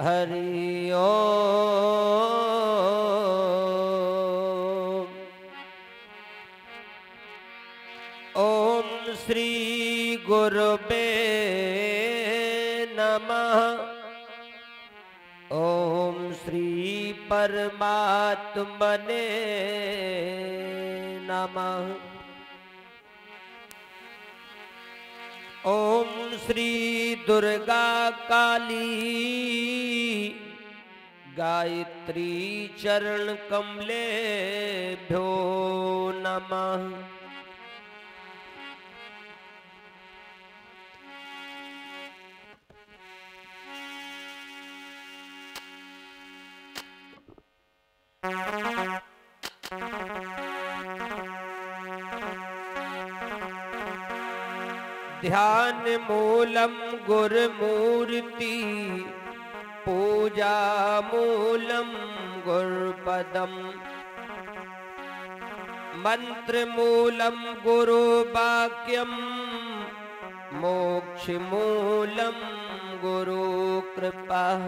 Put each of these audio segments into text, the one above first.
हरि ओम श्री श्री परमात्मने नमः। श्री दुर्गा काली। गायत्री चरण कमले भ्यो नमः। ध्यान मूलम गुरुमूर्ति, पूजा मूलम गुरुपदम। मंत्र मूलम गुरु वाक्यम, मोक्ष मूलम गुरु कृपा।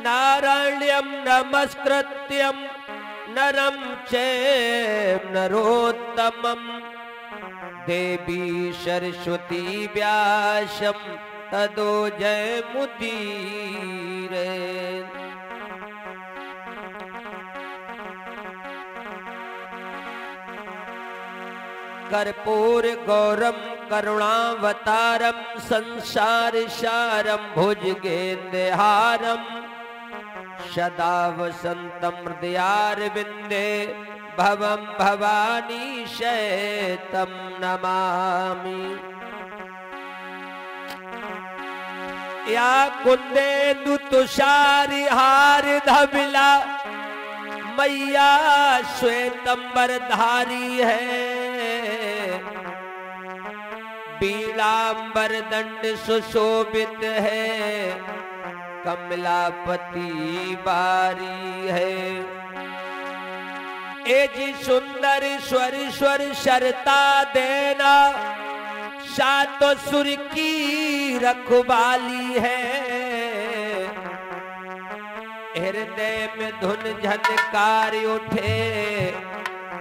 नारायण्यम नमस्कृत्यम नरम चैव नरोत्तमं। देवी सरस्वती व्यासं तदो जयमुदीरे कर्पूर गौरम करुणावतारम संसार सारम भुजगेन्द्रहारम सदा हृदयारविन्दे भवं भवानी शैतं नमामि। या कुंदे कुन्देन्दु तुषारिहार धविला मैया श्वेतंबर धारी है। बीलांबर दंड सुशोभित है। कमलापति बारी है। ए जी सुंदर स्वर स्वर शरता देना, सातो सुर की रखवाली है। हृदय में धुन झनकार उठे,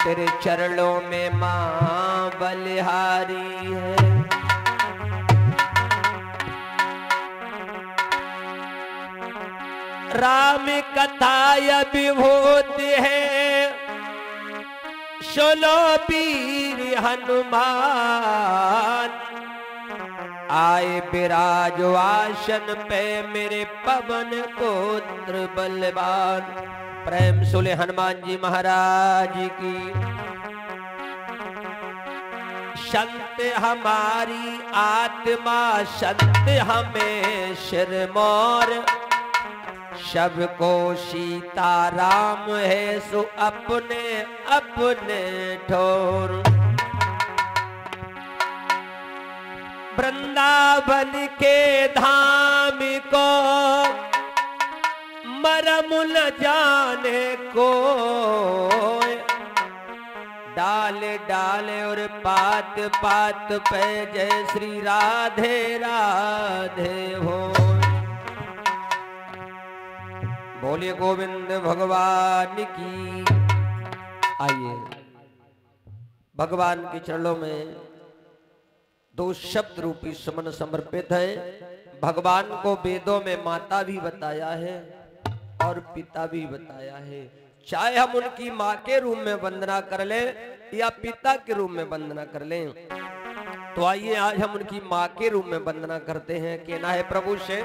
तेरे चरणों में माँ बलिहारी है। राम कथा विभूति है। सुनो वीर हनुमान, आए विराज आसन पे मेरे पवन पुत्र बलवान। प्रेम सुले हनुमान जी महाराज की। संत हमारी आत्मा संत हमें सिरमौर। सबको सीता राम है सो अपने अपने ठोर वृंदावन के धाम को मरम न जाने को डाल डाल और पात पात पे जय श्री राधे राधे हो। बोले गोविंद भगवान की। आइए। भगवान के चरणों में दो शब्द रूपी सुमन समर्पित है। भगवान को वेदों में माता भी बताया है और पिता भी बताया है। चाहे हम उनकी माँ के रूप में वंदना कर ले या पिता के रूप में वंदना कर लें तो आइए आज हम उनकी माँ के रूप में वंदना करते हैं। कहना है प्रभु से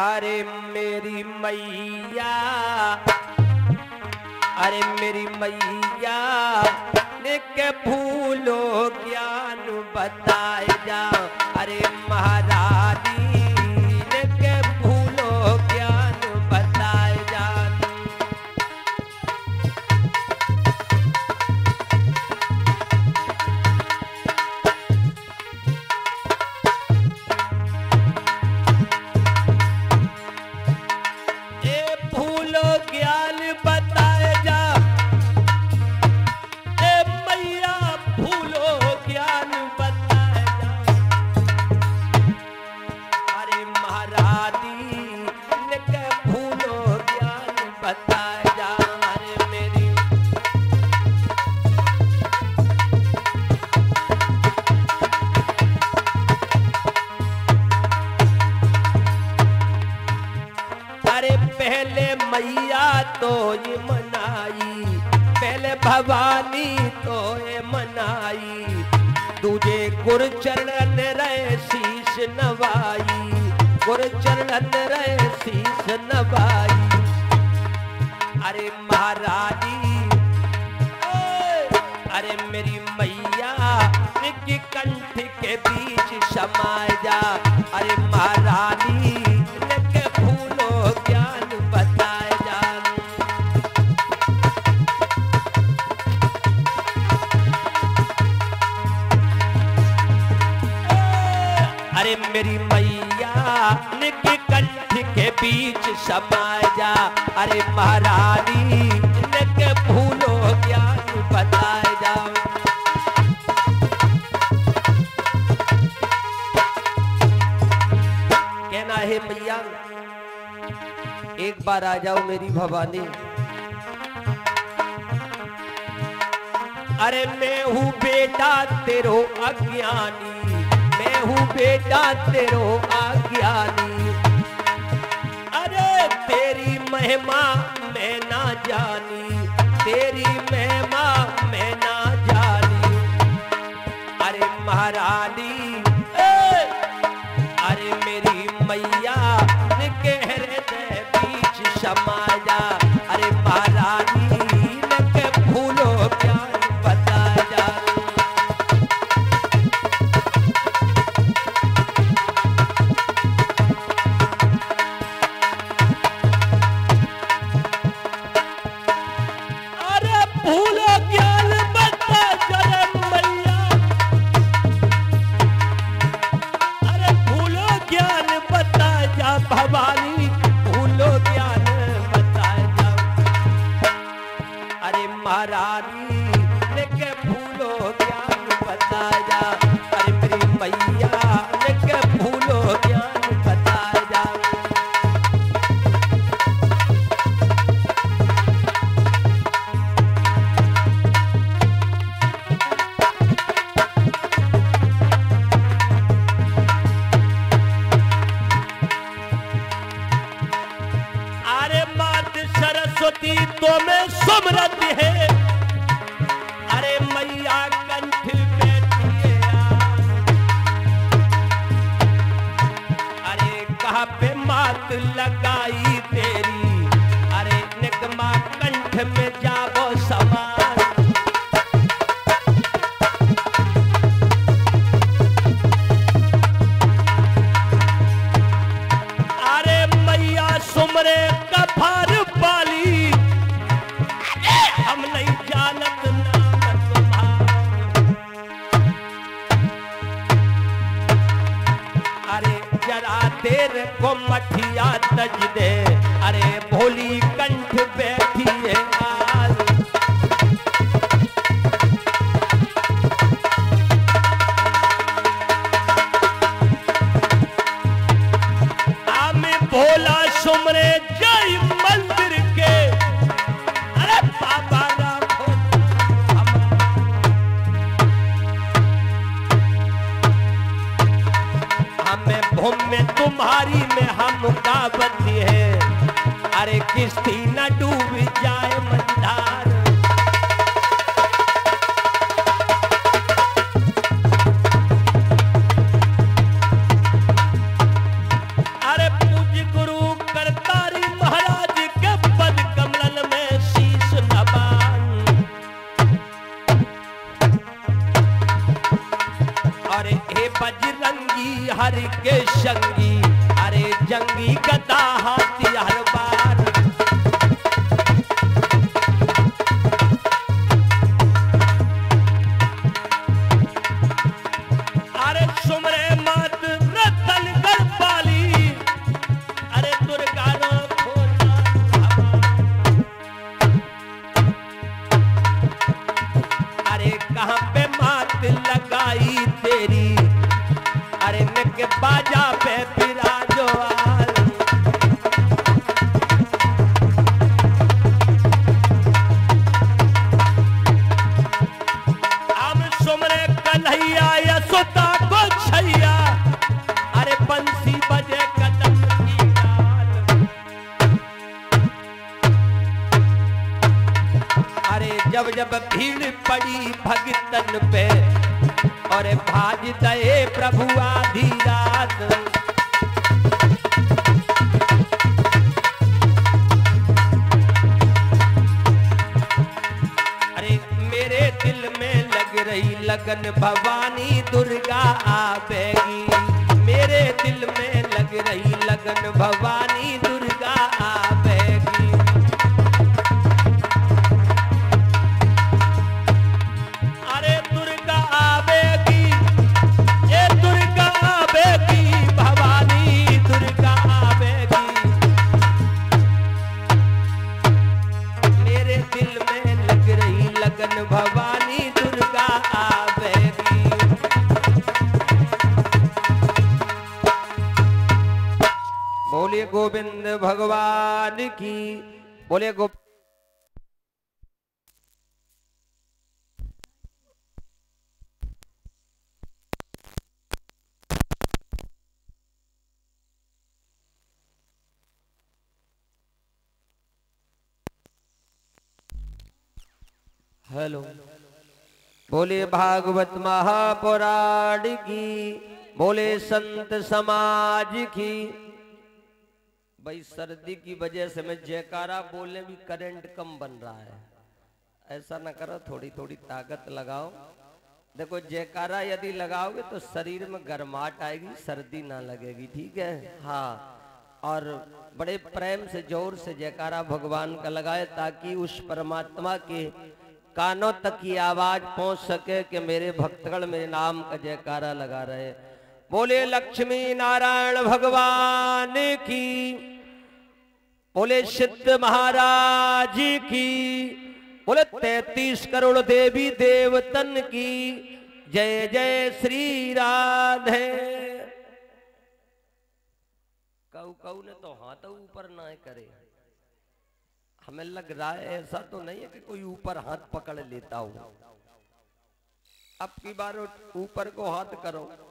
अरे मेरी मैया अरे मेरी मैया के भूलो ज्ञान बताए जा अरे महारानी भवानी तोए मनाई। तुझे गुर चरण रहे शीश नवाई। गुर चरण रहे शीश नवाई। अरे महारानी, अरे मेरी मैया कंठ के बीच समाया। समाया। अरे महारानी भूलो ज्ञान बताए जाओ। कहना है, भैया, एक बार आ जाओ मेरी भवानी। अरे मैं हूँ बेटा तेरो अज्ञानी, मैं हूँ बेटा तेरो अज्ञानी। तेरी महिमा मैं ना जानी तेरी मैं भवानी बोले गो हेलो। बोले भागवत महापुराण की बोले संत समाज की। भाई, सर्दी की वजह से मैं जयकारा बोलने भी करंट कम बन रहा है। ऐसा ना करो थोड़ी थोड़ी ताकत लगाओ। देखो, जयकारा यदि लगाओगे तो शरीर में गर्माहट आएगी, सर्दी ना लगेगी, ठीक है? हाँ। और बड़े प्रेम से, ज़ोर से जयकारा भगवान का लगाए ताकि उस परमात्मा के कानों तक की आवाज़ पहुँच सके कि मेरे भक्तगण मेरे नाम का जयकारा लगा रहे। बोले, लक्ष्मी नारायण भगवान की, बोले, सिद्ध महाराज की, बोले, तैतीस करोड़ देवी देवतन की, जय जय श्री राधे। कऊ कऊ ने तो हाथ ऊपर ना करे। हमें लग रहा है ऐसा तो नहीं है कि कोई ऊपर हाथ पकड़ लेता हो। अब की बार ऊपर को हाथ करो।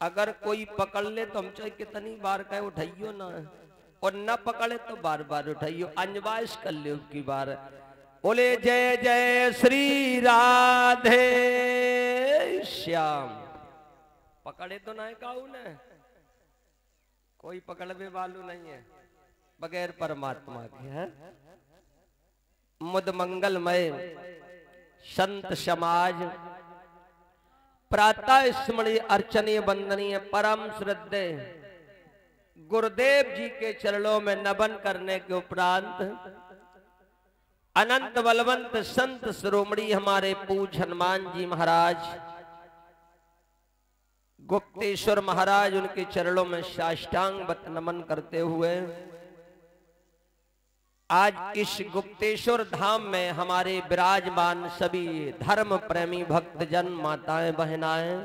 अगर कोई पकड़ ले तो हम चाहे कितनी बार कहे, उठाइयो ना। और न पकड़े तो बार बार उठाइयो। अंजवाइश कर ले की बार। बोले, जय जय श्री राधे श्याम। पकड़े तो ना काऊ ने कोई पकड़वे वालू नहीं है। बगैर परमात्मा के, है? मुद मंगलमय, संत समाज प्रातः स्मरणीय अर्चनीय वंदनीय परम श्रद्धे। गुरुदेव जी के चरणों में नमन करने के उपरांत अनंत बलवंत संत श्रोमणी हमारे पूज हनुमान जी महाराज, गुप्तेश्वर महाराज उनके चरणों में साष्टांग नमन करते हुए आज इस गुप्तेश्वर धाम में हमारे विराजमान सभी धर्म प्रेमी भक्तजन माताएँ बहनाएँ,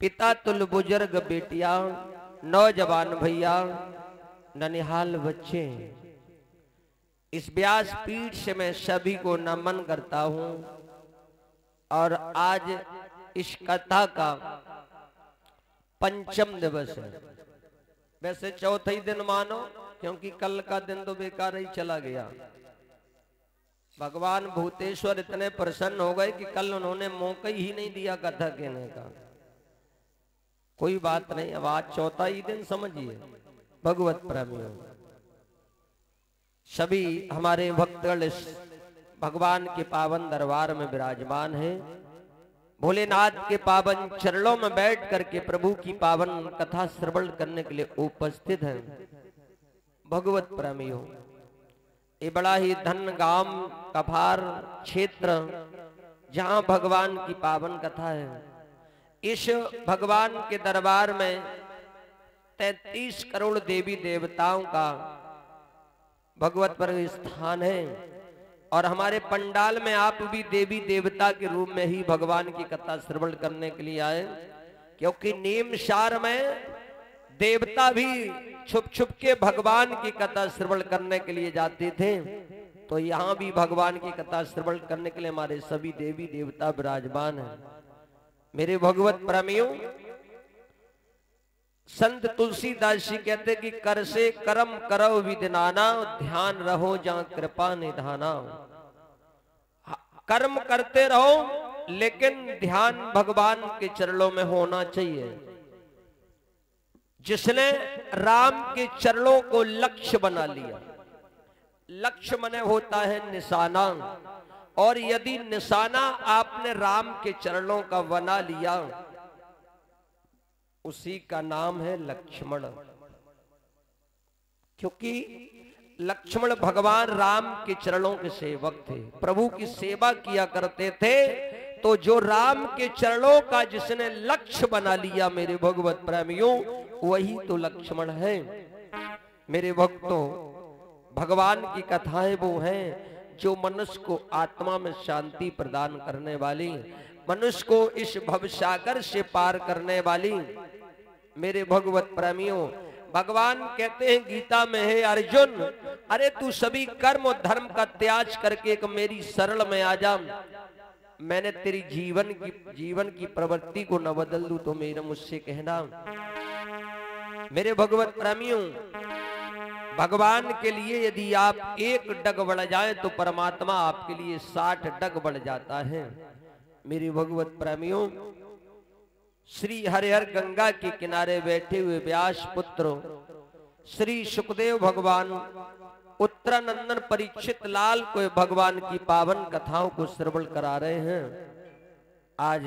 पिता तुल बुज़ुर्ग बेटिया, नौजवान भैया, ननिहाल बच्चे, इस व्यास पीठ से मैं सभी को नमन करता हूँ और आज इस कथा का पंचम दिवस है। वैसे चौथे दिन मानो क्योंकि कल का दिन तो बेकार ही चला गया। भगवान भूतेश्वर इतने प्रसन्न हो गए कि कल उन्होंने मौका ही नहीं दिया कथा कहने का। कोई बात नहीं, अब आज चौथा ही दिन, समझिए। भगवत प्रेमियों, सभी हमारे भक्तगण भगवान के पावन दरबार में विराजमान हैं। भोलेनाथ के पावन चरणों में बैठ करके प्रभु की पावन कथा श्रवण करने के लिए उपस्थित हैं। भगवत प्रेमी हो ये बड़ा ही धन गाँव कफार क्षेत्र, जहाँ भगवान की पावन कथा है। इस भगवान के दरबार में तैतीस करोड़ देवी देवताओं का भगवत पर स्थान है। और हमारे पंडाल में आप भी देवी देवता के रूप में ही भगवान की कथा श्रवण करने के लिए आए, क्योंकि नीम सार में देवता भी छुप छुप के भगवान की कथा श्रवण करने के लिए जाते थे। तो यहाँ भी भगवान की कथा श्रवण करने के लिए हमारे सभी देवी देवता विराजमान हैं। मेरे भगवत प्रेमियों, संत तुलसीदास जी कहते कि कर से कर्म करो विदनाना ध्यान रहो जा कृपा निधाना। कर्म करते रहो, लेकिन ध्यान भगवान के चरणों में होना चाहिए। जिसने राम के चरणों को लक्ष्य बना लिया। लक्ष्य मने होता है निशाना। और यदि निशाना आपने राम के चरणों का बना लिया, उसी का नाम है लक्ष्मण। क्योंकि लक्ष्मण भगवान राम के चरणों के सेवक थे, प्रभु की सेवा किया करते थे तो जो राम के चरणों का जिसने लक्ष्य बना लिया मेरे भगवत प्रेमियों, वही तो लक्ष्मण है। मेरे भक्तों, भगवान की कथाएँ वो हैं जो मनुष्य को आत्मा में शांति प्रदान करने वाली, मनुष्य को इस भवसागर से पार करने वाली। मेरे भगवत प्रेमियों, भगवान कहते हैं, गीता में है अर्जुन, अरे तू सभी कर्म और धर्म का त्याग करके एक मेरी सरल में आ जा। मैंने तेरी जीवन की जीवन की प्रवृत्ति को न बदल दू तो मेरा मुझसे कहना। मेरे भगवत प्रेमियों, भगवान के लिए यदि आप एक डग बढ़ जाए तो परमात्मा आपके लिए साठ डग बढ़ जाता है। मेरे भगवत प्रेमियों, श्री हरिहर गंगा के किनारे बैठे हुए व्यास पुत्र, श्री सुखदेव भगवान उत्तरानंदन परीक्षित लाल को भगवान की पावन कथाओं को श्रवण करा रहे हैं। आज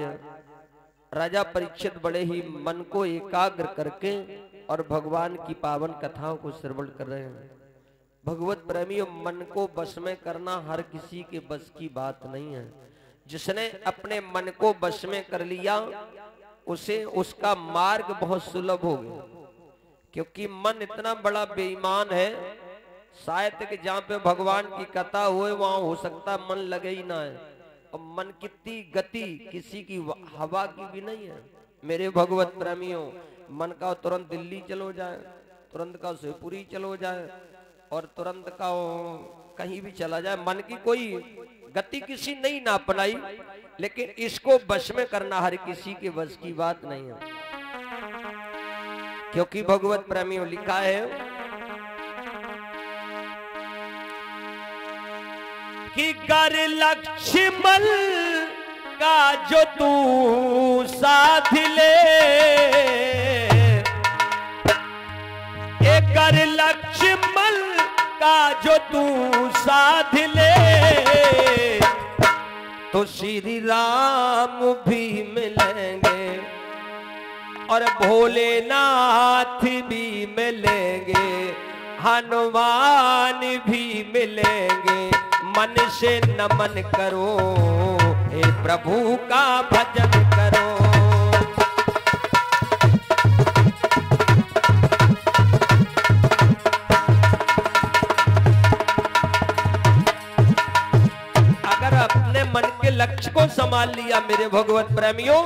राजा परीक्षित बड़े ही मन को एकाग्र करके और भगवान की पावन कथाओं को श्रवण कर रहे हैं। भगवत प्रेमियों मन को बस में करना हर किसी के बस की बात नहीं है। जिसने अपने मन को बस में कर लिया, उसे उसका मार्ग बहुत सुलभ हो गया। क्योंकि मन इतना बड़ा बेईमान है शायद कि जहाँ पे भगवान की कथा हुए, वहाँ हो सकता है मन लगे ही ना है। और मन कितनी गति किसी की हवा की भी नहीं है। मेरे भगवत प्रेमियों, मन का तुरंत दिल्ली चलो जाए, तुरंत का शिवपुरी चलो जाए, और तुरंत का कहीं भी चला जाए। मन की कोई गति किसी नहीं ना अपनाई, लेकिन इसको बस में करना हर किसी के बस की बात नहीं है। क्योंकि भगवत प्रेमियों लिखा है कि कर लक्ष्मण का जो तू साथ ले। कर लक्ष्मण का जो तू साथ ले। तो श्री राम भी मिलेंगे और भोलेनाथ भी मिलेंगे, हनुमान भी मिलेंगे। मन से नमन करो, हे प्रभु का भजन करो। अगर अपने मन के लक्ष्य को संभाल लिया मेरे भगवत प्रेमियों,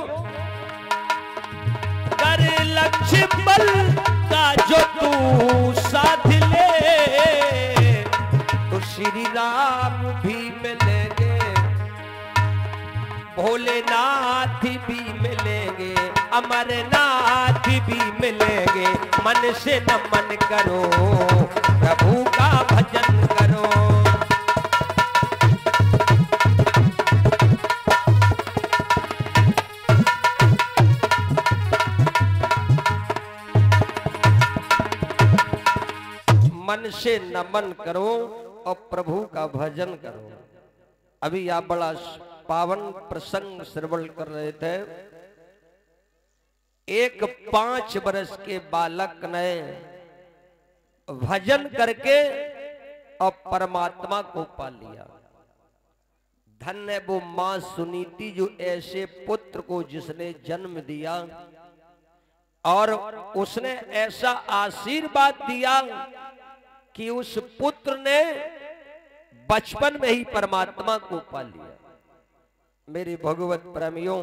कर लक्ष्य बल का जो तू श्री राम भी मिलेंगे भोलेनाथ भी मिलेंगे अमरनाथ भी मिलेंगे मन से नमन करो, प्रभु का भजन करो। मन से नमन करो और प्रभु का भजन करो। अभी आप बड़ा पावन प्रसंग श्रवण कर रहे थे। एक पाँच वर्ष के बालक ने भजन करके और परमात्मा को पा लिया। धन्य वो माँ सुनीति जो ऐसे पुत्र को जिसने जन्म दिया और उसने ऐसा आशीर्वाद दिया कि उस पुत्र ने बचपन में ही परमात्मा को पा लिया। मेरे भगवत प्रेमियों,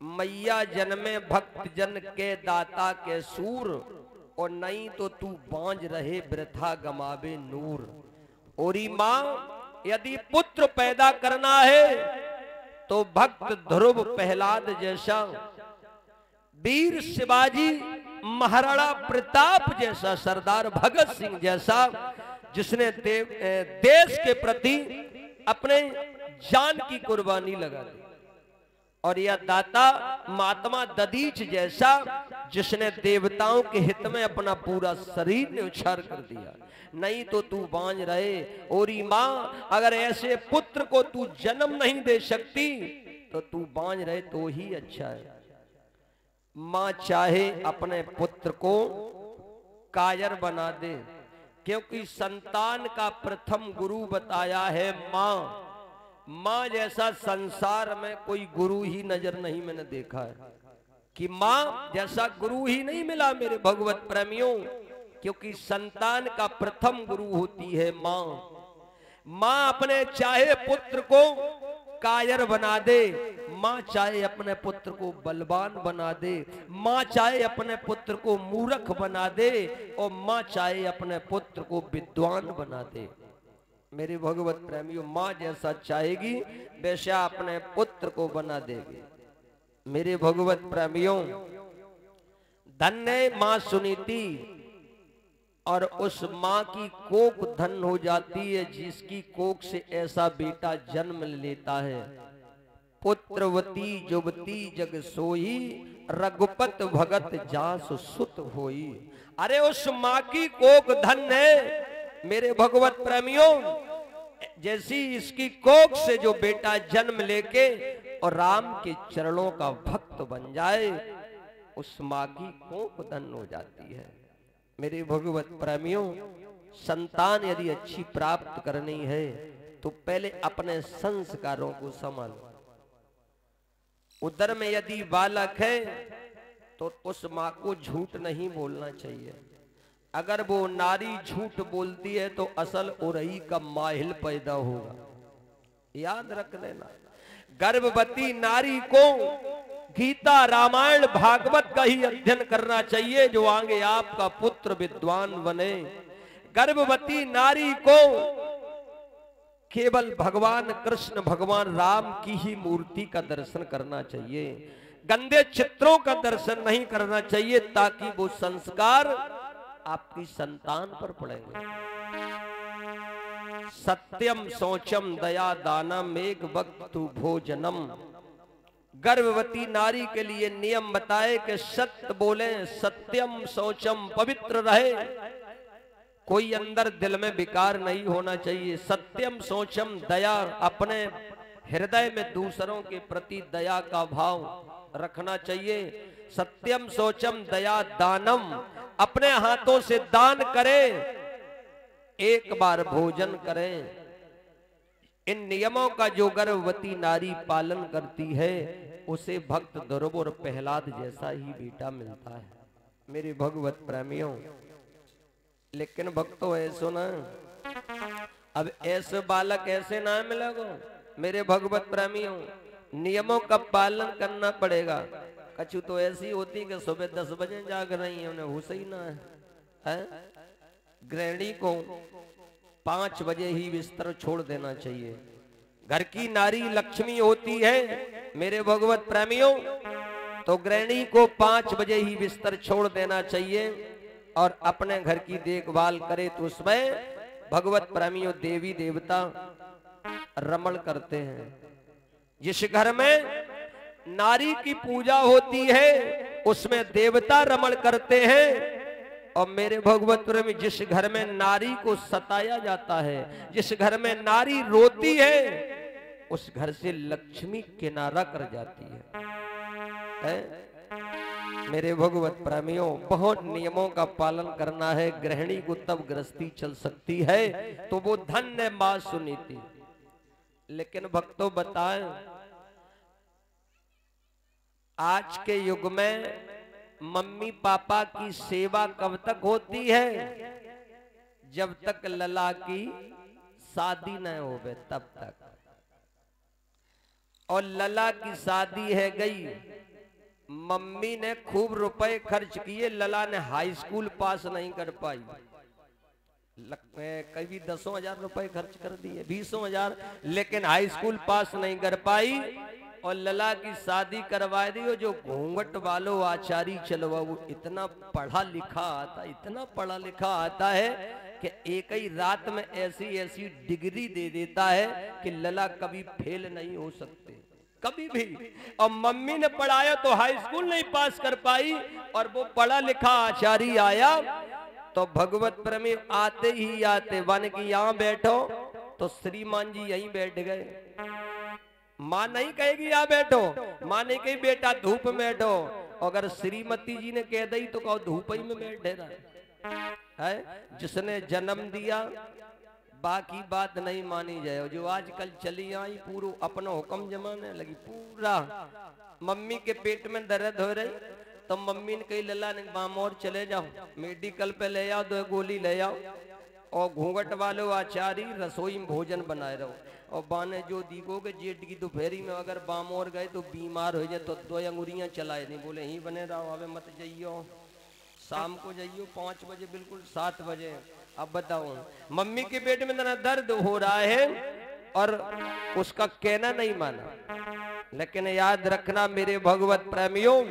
मैया जन्मे भक्त जन के दाता के सूर, और नहीं तो तू बांझ रहे वृथा गमावे नूर। और माँ, यदि पुत्र पैदा करना है तो भक्त ध्रुव प्रहलाद जैसा वीर शिवाजी महाराणा प्रताप जैसा सरदार भगत सिंह जैसा जिसने देव, देश के प्रति अपने जान की कुर्बानी लगा दी। और यह दाता महात्मा ददीच जैसा जिसने देवताओं के हित में अपना पूरा शरीर ने उछार कर दिया। नहीं तो तू बांझ रहे और माँ अगर ऐसे पुत्र को तू जन्म नहीं दे सकती तो तू बांझ रहे तो ही अच्छा है। माँ चाहे अपने पुत्र को कायर बना दे, क्योंकि संतान का प्रथम गुरु बताया है माँ। माँ जैसा संसार में कोई गुरु ही नज़र नहीं मैंने देखा है। कि माँ जैसा गुरु ही नहीं मिला मेरे भगवत प्रेमियों, क्योंकि संतान का प्रथम गुरु होती है माँ। माँ अपने चाहे पुत्र को कायर बना दे माँ चाहे अपने पुत्र को बलवान बना दे, माँ चाहे अपने पुत्र को मूर्ख बना दे, और माँ चाहे अपने पुत्र को विद्वान बना दे। मेरे भगवत प्रेमियों, माँ जैसा चाहेगी, वैसा अपने पुत्र को बना देगी। मेरे भगवत प्रेमियों, धन्य माँ सुनीति, और उस माँ की कोक धन हो जाती है, जिसकी कोक से ऐसा बेटा जन्म लेता है। पुत्रवती जुवती जग सोई, रघुपत भगत जास सुत होई। अरे उस माँ की कोक धन है, मेरे भगवत प्रेमियों। जैसी इसकी कोक से जो बेटा जन्म लेके और राम के चरणों का भक्त बन जाए, उस माँ की कोक धन हो जाती है। मेरे भगवत प्रेमियों, संतान यदि अच्छी प्राप्त करनी है तो पहले अपने संस्कारों को संभालो। उधर में यदि बालक है तो उस माँ को झूठ नहीं बोलना चाहिए। अगर वो नारी झूठ बोलती है तो असल उरही का माहिल पैदा होगा। याद रख लेना। गर्भवती नारी को गीता रामायण भागवत का ही अध्ययन करना चाहिए, जो आगे आपका पुत्र विद्वान बने। गर्भवती नारी को केवल भगवान कृष्ण, भगवान राम की ही मूर्ति का दर्शन करना चाहिए। गंदे चित्रों का दर्शन नहीं करना चाहिए ताकि वो संस्कार आपकी संतान पर पड़ेंगे। सत्यम सोचम दया दानम एक वक्त भोजनम। गर्भवती नारी के लिए नियम बताए कि सत्य बोले, सत्यम सोचम पवित्र रहे। कोई अंदर दिल में विकार नहीं होना चाहिए। सत्यम सोचम दया, अपने हृदय में दूसरों के प्रति दया का भाव रखना चाहिए। सत्यम सोचम दया दानम, अपने हाथों से दान करें। एक बार भोजन करें। इन नियमों का जो गर्भवती नारी पालन करती है, उसे भक्त ध्रुव और प्रहलाद जैसा ही बेटा मिलता है। मेरे भगवत प्रेमियों लेकिन भक्तों ऐसो ना अब ऐसे बालक ऐसे ना मिलेगा मेरे भगवत प्रेमियों नियमों का पालन करना पड़ेगा। कछु तो ऐसी होती कि सुबह दस बजे जाग रही है उन्हें हुस ही ना है, है? गृहिणी को पाँच बजे ही बिस्तर छोड़ देना चाहिए। घर की नारी लक्ष्मी होती है मेरे भगवत प्रेमियों तो गृहिणी को पाँच बजे ही बिस्तर छोड़ देना चाहिए। और अपने घर की देखभाल करे तो उसमें भगवत प्रेमियों देवी देवता रमण करते हैं। जिस घर में नारी की पूजा होती है उसमें देवता रमण करते हैं। और मेरे भगवत में जिस घर में नारी को सताया जाता है जिस घर में नारी रोती है उस घर से लक्ष्मी किनारा कर जाती है, है? मेरे भगवत प्रेमियों, बहुत नियमों का पालन करना है, गृहिणी को तब गृहस्थी चल सकती है तो वो धन्य माँ सुनी थी लेकिन भक्तों बताएँ, आज के युग में मम्मी पापा की सेवा कब तक होती है? जब तक लला की शादी न हो तब तक। और लला की शादी है गई मम्मी ने खूब रुपए खर्च किए, लला ने हाई स्कूल पास नहीं कर पाई। कभी दसों हज़ार रुपए खर्च कर दिए, बीसों हज़ार, लेकिन हाई स्कूल पास नहीं कर पाई और लला की शादी करवा दी और जो घूंघट वालो आचारी चलवा, वो इतना पढ़ा लिखा आता, इतना पढ़ा लिखा आता है कि एक ही रात में ऐसी ऐसी डिग्री दे देता है कि लला कभी फेल नहीं हो सकते। कभी भी। और मम्मी ने पढ़ाया तो हाई स्कूल नहीं पास कर पाई और वो पढ़ा लिखा आचार्य आया तो भगवत प्रेमी आते ही आते वन की यहाँ बैठो तो श्रीमान जी यहीं बैठ गए। माँ नहीं कहेगी यहाँ बैठो, माँ नहीं कही, बेटा धूप में बैठो। अगर श्रीमती जी ने कह दी तो कहो, धूप ही में बैठे है? जिसने जन्म दिया बाकी बात नहीं मानी जाए। जो आजकल चली आई, पूरा अपना हुक्म जमाने लगी, पूरा। मम्मी के पेट में दर्द हो रही तो मम्मी ने कही, लल्ला ने और चले जाओ, मेडिकल पे ले आओ, दो गोली ले आओ, और घूंघट वालों आचारी रसोई में भोजन बनाए रहो। और बाने जो दीगो के जेठ की दोपहरी में अगर बाम और गए तो बीमार हो जाए तो दो अंगुरियाँ चलाए। नहीं बोले ही बने रहो अबे मत जाइयो। शाम को जाइयो, पाँच बजे, बिल्कुल सात बजे। अब बताओ मम्मी के पेट में इतना दर्द हो रहा है और उसका कहना नहीं माना। लेकिन याद रखना मेरे भगवत प्रेमियों,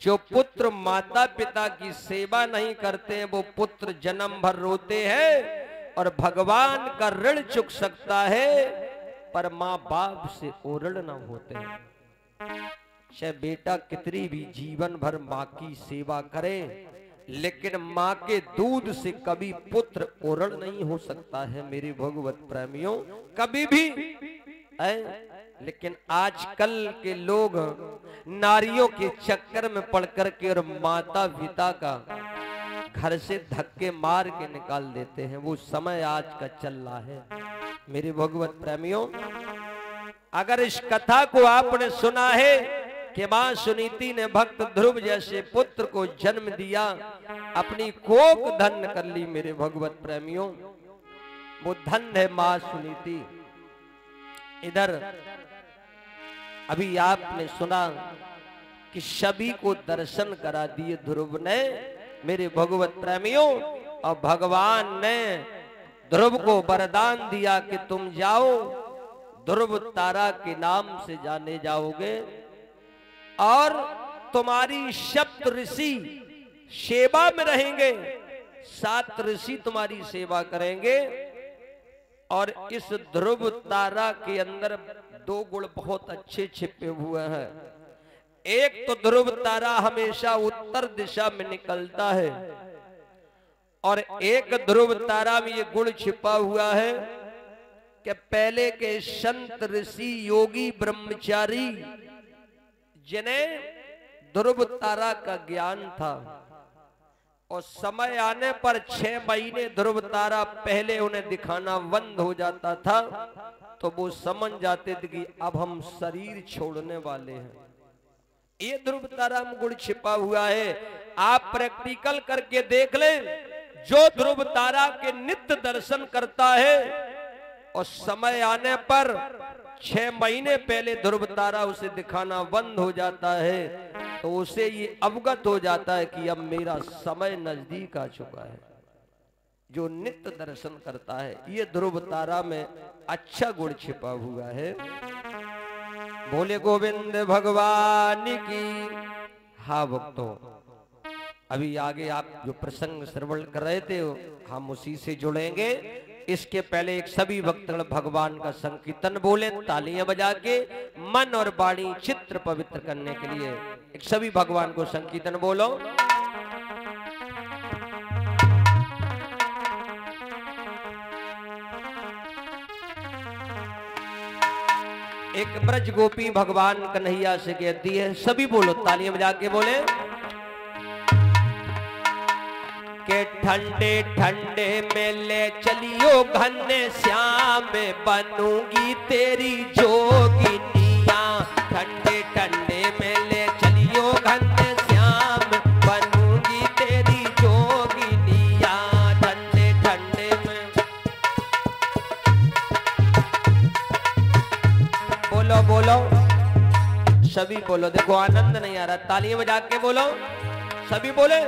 जो पुत्र माता पिता की सेवा नहीं करते हैं, वो पुत्र जन्म भर रोते हैं और भगवान का ऋण चुक सकता है, पर माँ बाप से ओरण न होते हैं। चाहे बेटा कितनी भी जीवन भर माँ की सेवा करे लेकिन माँ के दूध से कभी पुत्र ओरण नहीं हो सकता है, मेरे भगवत प्रेमियों। कभी भी है लेकिन आजकल के लोग नारियों के चक्कर में पड़ करके और माता पिता का घर से धक्के मार के निकाल देते हैं, वो समय आज का चल रहा है। मेरे भगवत प्रेमियों, अगर इस कथा को आपने सुना है कि माँ सुनीति ने भक्त ध्रुव जैसे पुत्र को जन्म दिया, अपनी कोक धन कर ली मेरे भगवत प्रेमियों। वो धन है माँ सुनीति। इधर, अभी आपने सुना कि सभी को दर्शन करा दिए ध्रुव ने मेरे भगवत प्रेमियों, और भगवान ने ध्रुव को वरदान दिया कि तुम जाओ, ध्रुव तारा के नाम से जाने जाओगे। और तुम्हारी शब्द ऋषि सेवा में रहेंगे, सात ऋषि तुम्हारी सेवा करेंगे और इस ध्रुव तारा के अंदर दो गुण बहुत अच्छे छिपे हुए हैं। एक तो ध्रुव तारा हमेशा उत्तर दिशा में निकलता है और एक ध्रुव तारा में ये गुण छिपा हुआ है कि पहले के संत ऋषि योगी ब्रह्मचारी जिन्हें ध्रुव तारा का ज्ञान था। और समय आने पर छह महीने ध्रुव तारा पहले उन्हें दिखाना बंद हो जाता था तो वो समझ जाते थे कि अब हम शरीर छोड़ने वाले हैं। ये ध्रुव तारा में गुण छिपा हुआ है। आप प्रैक्टिकल करके देख ले, जो ध्रुव तारा के नित्य दर्शन करता है, और समय आने पर छह महीने पहले ध्रुव तारा उसे दिखाना बंद हो जाता है तो उसे ये अवगत हो जाता है कि अब मेरा समय नज़दीक आ चुका है। जो नित्य दर्शन करता है, ये ध्रुव तारा में अच्छा गुण छिपा हुआ है। बोले, गोविंद भगवान की हा भक्तों, अभी आगे आप जो प्रसंग श्रवण कर रहे थे, हम उसी से जुड़ेंगे। इसके पहले एक सभी भक्त भगवान का संकीर्तन बोले, तालियाँ बजा के मन और बाणी चित्र पवित्र करने के लिए एक सभी भगवान को संकीर्तन बोलो। एक ब्रज गोपी भगवान कन्हैया से कहती है, सभी बोलो, तालियाँ बजा के बोले। के ठंडे ठंडे में ले चलियो घन श्याम बनूँगी तेरी जोगिनिया। ठंडे ठंडे में ले चलियो घन सभी बोलो, देखो आनंद नहीं आ रहा, तालियाँ बजा के बोलो। सभी बोले।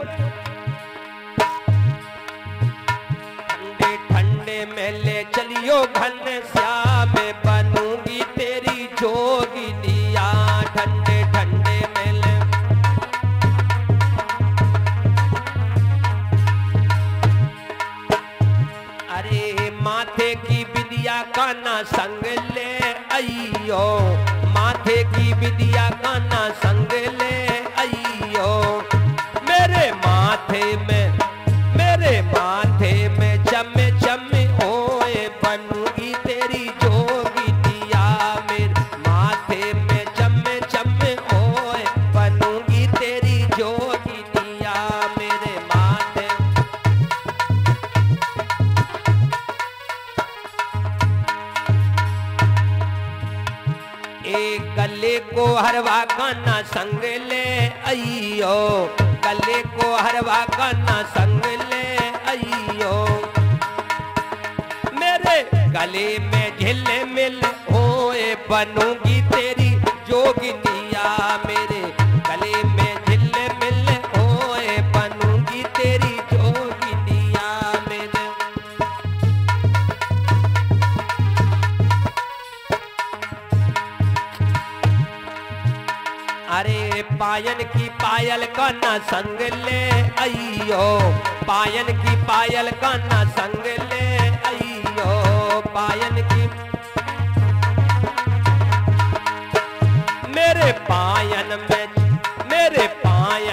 करियो घन श्याम बनूँगी तेरी ठंडे ठंडे मेल। अरे माथे की बिदिया काना संग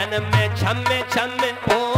पायन में छम छम ओए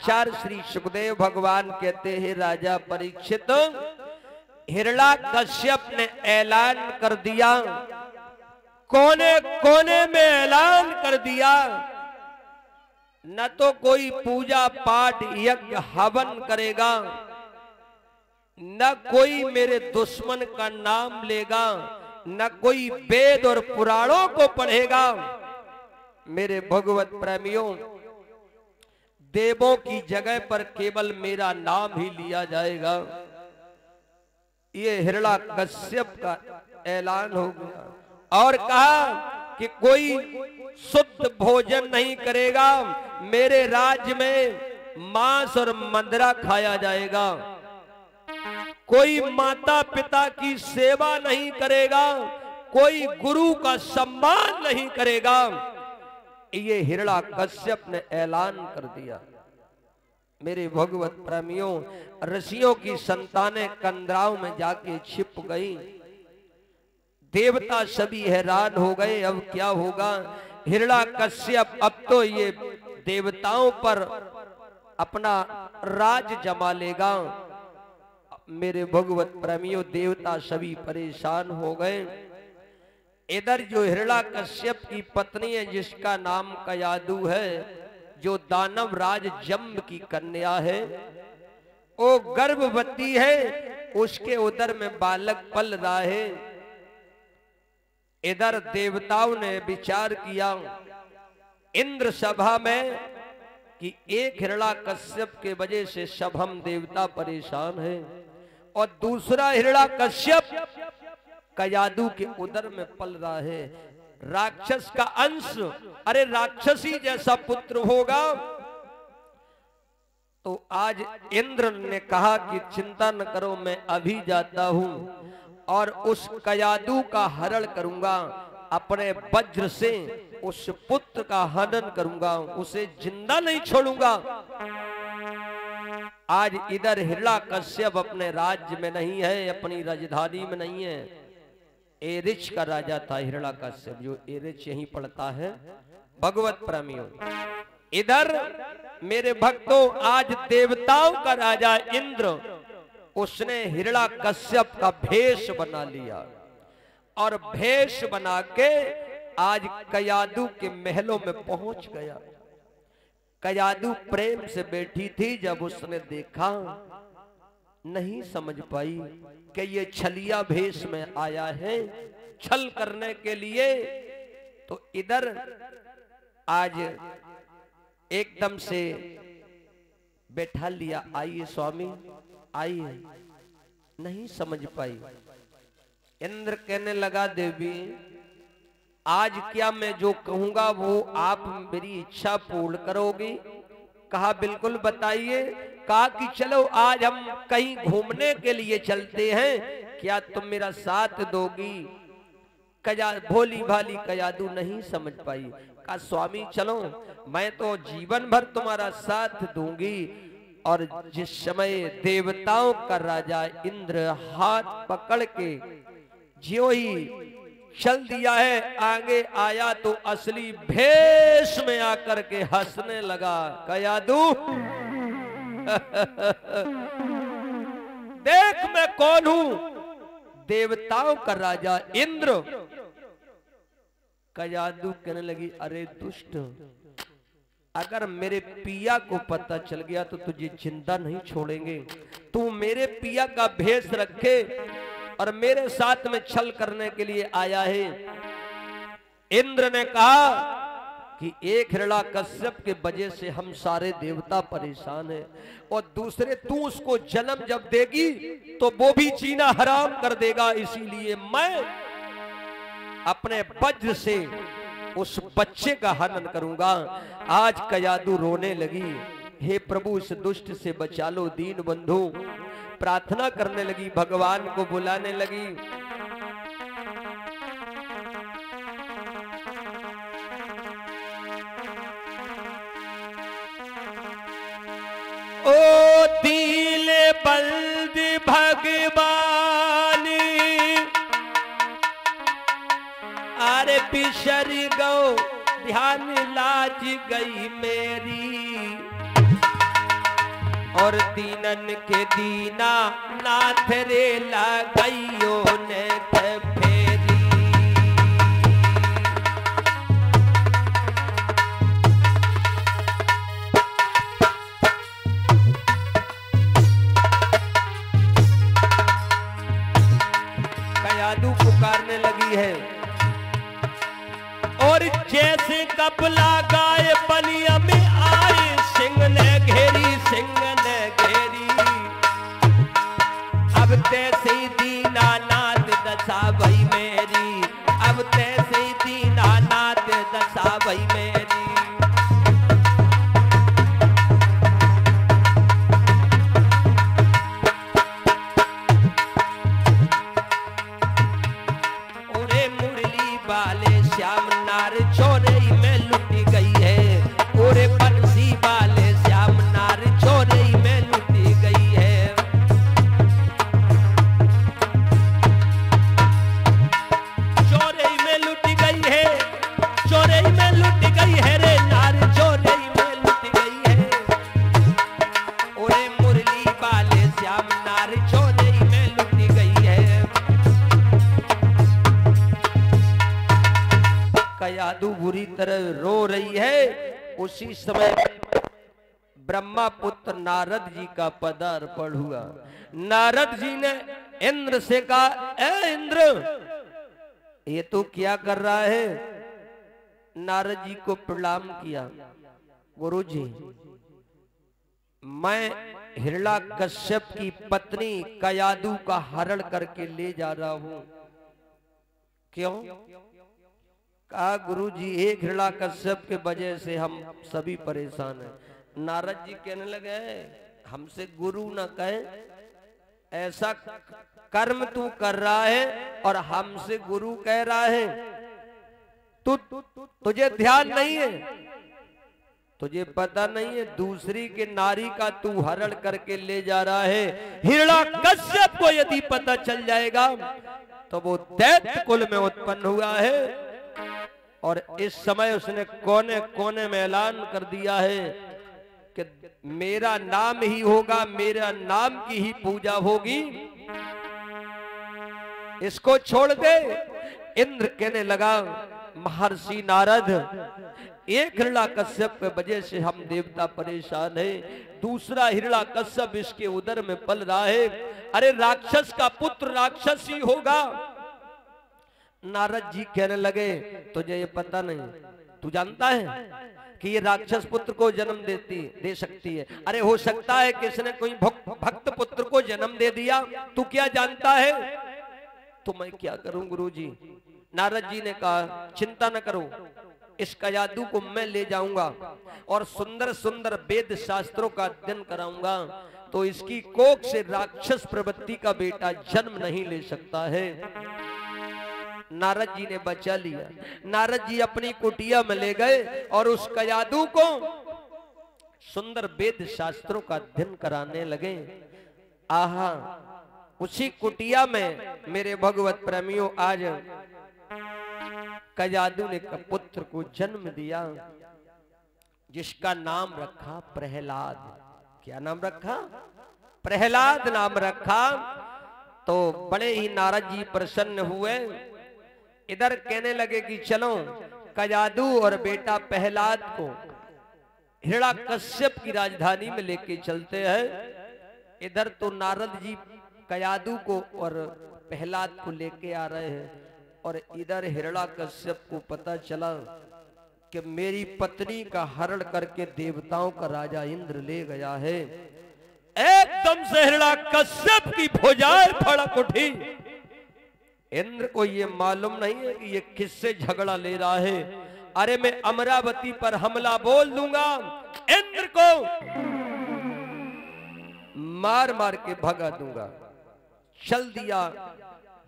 आचार्य श्री सुखदेव भगवान कहते हैं, राजा परीक्षित, हिरला कश्यप ने ऐलान कर दिया। कोने कोने में ऐलान कर दिया। न तो कोई पूजा पाठ यज्ञ हवन करेगा, न कोई मेरे दुश्मन का नाम लेगा, न कोई वेद और पुराणों को पढ़ेगा। मेरे भगवत प्रेमियों देवों की जगह पर केवल मेरा नाम ही लिया जाएगा। ये हिरला कश्यप का ऐलान हो गया। और कहा कि कोई शुद्ध भोजन नहीं करेगा, मेरे राज्य में मांस और मंदरा खाया जाएगा। कोई माता पिता की सेवा नहीं करेगा, कोई गुरु का सम्मान नहीं करेगा। ये हिरड़ा कश्यप ने ऐलान कर दिया। मेरे भगवत प्रेमियों, ऋषियों की संतानें कंदराव में जाके छिप गई। देवता सभी हैरान हो गए, अब क्या होगा? हिरड़ा कश्यप अब तो ये देवताओं पर अपना राज जमा लेगा। मेरे भगवत प्रेमियों, देवता सभी परेशान हो गए। इधर जो हिरड़ा कश्यप की पत्नी है, जिसका नाम कयादू है, जो दानव राज जम्ब की कन्या है वो गर्भवती है, उसके उधर में बालक पल रहा है। इधर देवताओं ने विचार किया इंद्र सभा में, कि एक हिरड़ा कश्यप के वजह से सब हम देवता परेशान हैं, और दूसरा हिरड़ा कश्यप कयादू के उदर में पल रहा। है राक्षस का अंश, अरे राक्षसी जैसा पुत्र होगा। तो आज इंद्र ने कहा कि चिंता न करो, मैं अभी जाता हूँ और उस कयादू का हरण करूँगा। अपने वज्र से उस पुत्र का हनन करूँगा, उसे ज़िंदा नहीं छोड़ूँगा। आज इधर हिरला कश्यप अपने राज्य में नहीं है, अपनी राजधानी में नहीं है। एरिच का राजा था हिरला कश्यप, जो एरिच यहीं पड़ता है भगवत प्रेमियों। इधर मेरे भक्तों, आज देवताओं का राजा इंद्र, उसने हिरला कश्यप का भेष बना लिया। और भेष बना के आज कयादू के महलों में पहुँच गया। कयादू प्रेम से बैठी थी जब उसने देखा नहीं समझ पाई कि ये छलिया भेष में आया है छल करने के लिए। तो इधर आज एकदम से बैठा लिया। आइए स्वामी आइए नहीं समझ पाई। इंद्र कहने लगा देवी आज क्या मैं जो कहूँगा वो आप मेरी इच्छा पूर्ण करोगी? कहा बिल्कुल बताइए कहा कि, चलो, आज हम कहीं घूमने के लिए चलते हैं। क्या तुम मेरा साथ दोगी? कया भोली भाली कयादू नहीं समझ पाई। कहा, स्वामी, चलो, मैं तो जीवन भर तुम्हारा साथ दूँगी। और जिस समय देवताओं का राजा इंद्र हाथ पकड़ के ज्यो ही चल दिया है, आगे आया तो असली भेष में आकर के हंसने लगा, कयादू देख मैं कौन हूँ? देवताओं का राजा इंद्र। कयादू कहने लगी, अरे दुष्ट, अगर मेरे पिया को पता चल गया तो तुझे ज़िंदा नहीं छोड़ेंगे। तू मेरे पिया का भेष रखे और मेरे साथ में छल करने के लिए आया है। इंद्र ने कहा कि एक हिरणा कश्यप के वजह से हम सारे देवता परेशान हैं और दूसरे तू उसको जन्म जब देगी तो वो भी जीना हराम कर देगा, इसीलिए मैं अपने वज्र से उस बच्चे का हनन करूँगा। आज कयादू रोने लगी, हे प्रभु, इस दुष्ट से बचा लो दीन बंधु। प्रार्थना करने लगी, भगवान को बुलाने लगी। ओ दिल बल्द भगवान। अरे पिशर गो, ध्यान लाज गई मेरी। और दीनन के दीना नाथ रे लगाइयो ने कयादू पुकारने लगी है। और जैसे कपला गाय पलिया में आए, सिंह ने घेरी, सिंह ने घेरी। अब तैसे दीनानाथ दशा भई मेरी। अब तैसे दीनानाथ दशा भई मेरी। नारद जी का पदार्पण हुआ। नारद जी ने इंद्र से कहा, ए इंद्र, ये तो क्या कर रहा है? नारद जी को प्रणाम किया। गुरु जी मैं हिरला कश्यप की पत्नी कयादू का हरण करके ले जा रहा हूँ। क्यों? कहा गुरु जी एक हिरला कश्यप के वजह से हम सभी परेशान हैं। नारद जी कहने लगे हमसे गुरु न कहे, ऐसा कर्म तू कर रहा है और हमसे गुरु कह रहा है। तू, तुझे ध्यान नहीं है? तुझे पता नहीं है दूसरी के नारी का तू हरण करके ले जा रहा है? हिरणा कश्यप को यदि पता चल जाएगा तो वो दैत्य कुल में उत्पन्न हुआ है। और इस समय उसने कोने कोने में ऐलान कर दिया है। कि मेरा नाम ही होगा, मेरा नाम की ही पूजा होगी। इसको छोड़ दे। इंद्र कहने लगा, महर्षि नारद, एक हिरणा कश्यप के वजह से हम देवता परेशान है। दूसरा हिरणा कश्यप इसके उदर में पल रहा है। अरे राक्षस का पुत्र राक्षस ही होगा। नारद जी कहने लगे, तुझे ये पता नहीं तू जानता है कि ये राक्षस पुत्र को जन्म देती, दे सकती है। अरे, हो सकता है किसने कोई भक्त पुत्र को जन्म दे दिया। तू क्या जानता है? तो मैं क्या करूँ, गुरुजी? नारद जी ने कहा, चिंता न करो इस कयादू को मैं ले जाऊँगा और सुंदर सुंदर वेद शास्त्रों का अध्ययन कराऊँगा। तो इसकी कोख से राक्षस प्रवृत्ति का बेटा जन्म नहीं ले सकता है। नारद जी ने बचा लिया। नारद जी अपनी कुटिया में ले गए और उस कयादू को सुंदर वेद शास्त्रों का अध्ययन कराने लगे। आहा, उसी कुटिया में मेरे भगवत प्रेमियों, आज कयादू ने पुत्र को जन्म दिया, जिसका नाम रखा प्रहलाद। क्या नाम रखा? प्रहलाद नाम रखा। तो बड़े ही नारद जी प्रसन्न हुए। इधर कहने लगे कि चलो, कजादू और बेटा पहलाद को हिरणा कश्यप की राजधानी में लेके चलते हैं। इधर तो नारद जी कयादू को और प्रहलाद को लेके आ रहे हैं और इधर हिरणा कश्यप को पता चला कि मेरी पत्नी का हरण करके देवताओं का राजा इंद्र ले गया है। एकदम से हिरणा कश्यप की भुजाएँ फड़क उठी। इंद्र को ये मालूम नहीं है कि ये किससे झगड़ा ले रहा है। अरे मैं अमरावती पर हमला बोल दूँगा। इंद्र को मार मार के भगा दूँगा। चल दिया।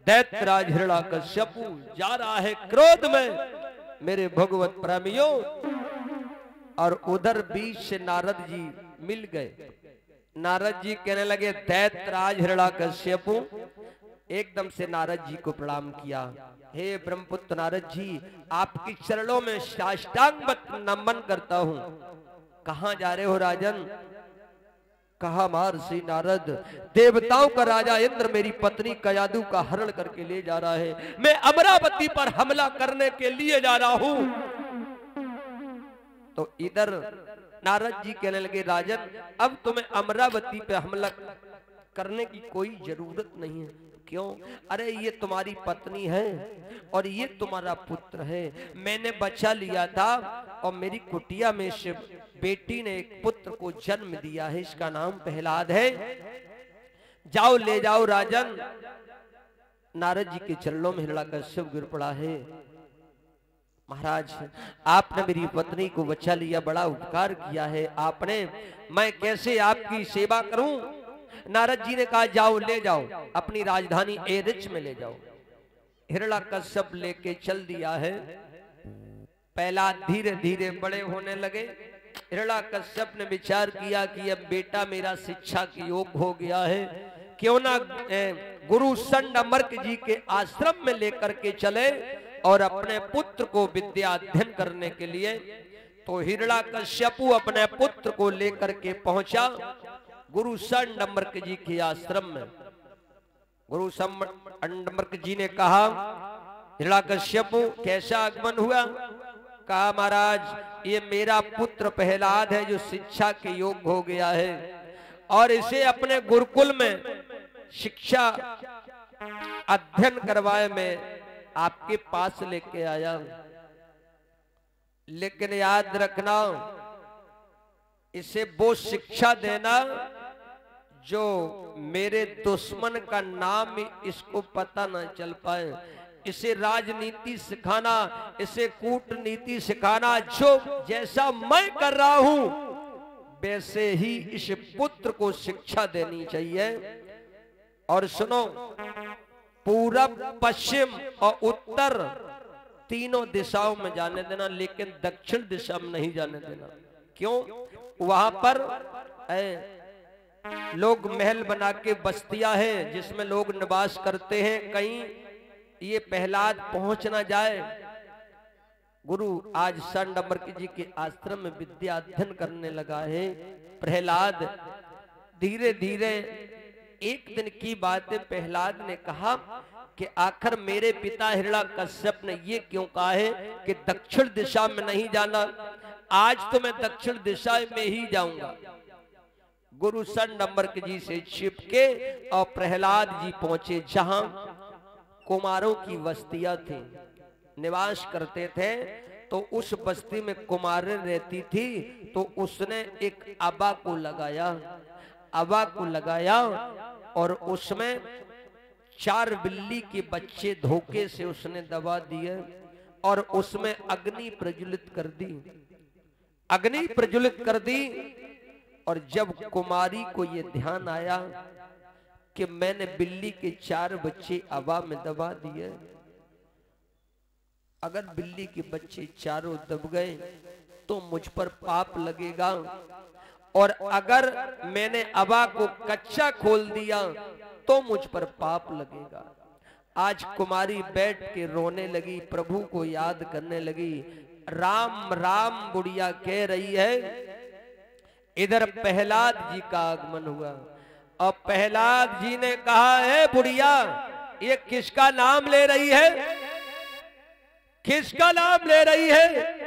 दैत्यराज का कश्यपु जा रहा है क्रोध में। मेरे भगवत प्रेमियों, और उधर बीच से नारद जी मिल गए। नारद जी कहने लगे, दैत्यराज का कश्यपु एकदम से नारद जी को प्रणाम किया। हे ब्रह्मपुत्र नारद जी, आपकी चरणों में साष्टांग नमन करता हूँ। कहा जा रहे हो राजन? कहा महर्षि नारद? देवताओं का राजा इंद्र मेरी पत्नी कयादू का हरण करके ले जा रहा है। मैं अमरावती पर हमला करने के लिए जा रहा हूँ। तो इधर नारद जी कहने लगे, राजन, अब तुम्हें अमरावती पे हमला करने की कोई ज़रूरत नहीं है। क्यों? अरे, ये तुम्हारी पत्नी है और ये तुम्हारा पुत्र है। मैंने बचा लिया था और मेरी कुटिया में से बेटी ने एक पुत्र को जन्म दिया है। इसका नाम पहलाद है। जाओ, ले जाओ राजन। नारद जी के चरणों में हिरणा कश्यप गिर पड़ा है। महाराज, आपने मेरी पत्नी को बचा लिया, बड़ा उपकार किया है। आपने, मैं कैसे आपकी सेवा करूँ? नारद जी ने कहा, जाओ, ले जाओ, अपनी राजधानी एरिच में ले जाओ। हिरला कश्यप लेके चल दिया है। पहला धीरे धीरे बड़े होने लगे। हिरला कश्यप ने विचार किया कि अब बेटा मेरा शिक्षा की योग हो गया है। क्यों ना गुरु संड अमर्क जी के आश्रम में लेकर के चले और अपने पुत्र को विद्या अध्ययन करने के लिए। तो हिरला कश्यपु अपने पुत्र को लेकर के पहुँचा गुरु संडम्बरक जी के आश्रम में। गुरु संडम्बरक जी ने कहा हिरणाकश्यप कैसा आगमन हुआ? कहा, महाराज, ये मेरा पुत्र प्रहलाद है, जो शिक्षा के योग हो गया है। और इसे अपने गुरुकुल में शिक्षा अध्ययन करवाए मैं आपके पास लेके आया लेकिन याद रखना, इसे वो शिक्षा देना जो मेरे दुश्मन का नाम इसको पता ना चल पाए। इसे राजनीति सिखाना इसे कूटनीति सिखाना जो जैसा मैं कर रहा हूँ वैसे ही इस पुत्र को शिक्षा देनी चाहिए। और सुनो पूरब पश्चिम और उत्तर तीनों दिशाओं में जाने देना लेकिन दक्षिण दिशा में नहीं जाने देना। क्यों? वहाँ पर ए, लोग महल बना के बस्तियाँ हैं, जिसमें लोग निवास करते हैं, कहीं ये पहलाद पहुँच ना जाए। गुरु आज सन जी के आश्रम में विद्या अध्ययन करने लगा है। प्रहलाद धीरे धीरे एक दिन की बात है प्रहलाद ने कहा कि आखिर मेरे पिता हिरणा कश्यप ने ये क्यों कहा है कि दक्षिण दिशा में नहीं जाना? आज तो मैं दक्षिण दिशा में ही जाऊँगा। गुरु सन नंबर जी से छिपके और प्रहलाद जी पहुँचे, जहाँ कुमारों की बस्तियाँ थी। निवास करते थे तो उस बस्ती में कुमारें रहती थी तो उसने एक अबा को लगाया। अबा को लगाया और उसमें चार बिल्ली के बच्चे धोखे से उसने दबा दिए और उसमें अग्नि प्रज्वलित कर दी। अग्नि प्रज्वलित कर दी और जब कुमारी को ये ध्यान आया कि मैंने बिल्ली के चार बच्चे अबा में दबा दिए, अगर बिल्ली के बच्चे चारों दब गए तो मुझ पर पाप लगेगा। और अगर मैंने अबा को कच्चा खोल दिया तो मुझ पर पाप लगेगा। आज कुमारी बैठ के रोने लगी, प्रभु को याद करने लगी, राम राम बुढ़िया कह रही है इधर प्रहलाद जी का आगमन हुआ। और प्रहलाद जी ने कहा है बुढ़िया, ये किसका नाम ले रही है? किसका नाम ले रही है?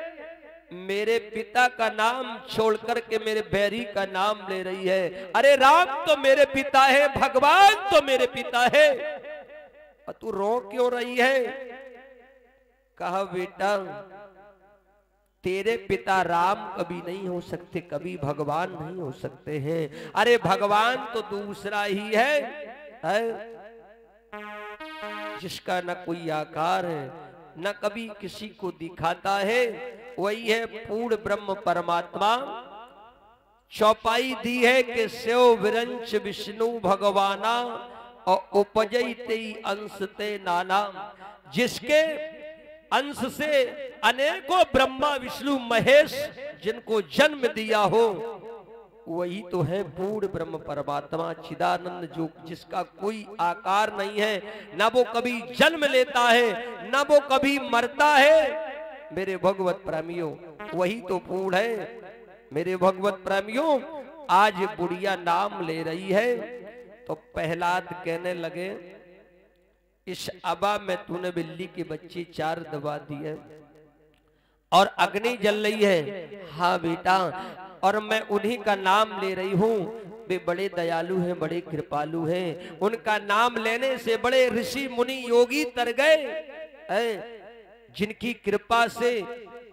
मेरे पिता का नाम छोड़ करके मेरे बैरी का नाम ले रही है। अरे राम तो मेरे पिता है, भगवान तो मेरे पिता है। तू रो क्यों रही है? कहा, बेटा तेरे पिता राम कभी नहीं हो सकते कभी भगवान नहीं हो सकते हैं। अरे भगवान तो दूसरा ही है, है? जिसका न कोई आकार है न कभी किसी को दिखाता है वही है पूर्ण ब्रह्म परमात्मा। चौपाई दी है कि सेव विरंश विष्णु भगवाना और उपजई ते अंश ते नाना। जिसके अंश से अनेकों ब्रह्मा, विष्णु, महेश जिनको जन्म दिया हो, वही तो है पूर्ण ब्रह्म परमात्मा। चिदानंद जो जिसका कोई आकार नहीं है, ना वो कभी जन्म लेता है, ना वो कभी मरता है। मेरे भगवत प्रेमियों, वही तो पूर्ण है। मेरे भगवत प्रेमियों, आज बुढ़िया नाम ले रही है तो पहलाद कहने लगे इस अबा में तूने बिल्ली के बच्चे चार दबा दिए और अग्नि जल रही है। हाँ बेटा, और मैं उन्हीं का नाम ले रही हूँ। वे बड़े दयालु हैं, बड़े कृपालु हैं। उनका नाम लेने से बड़े ऋषि मुनि योगी तर गए। जिनकी कृपा से